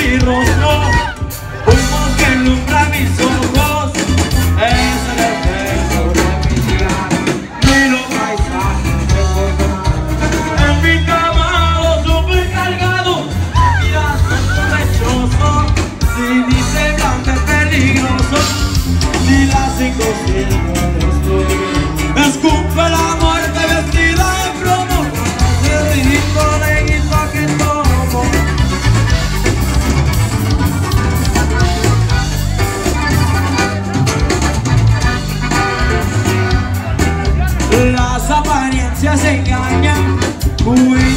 mi rostro, humo que alumbra mis ojos, es el efecto de mi ciudad, miro paisajes de. En mi cama lo supercargado, mira sospechoso, sin ni semblante peligroso, ni las cinco apariencias engañan. Muy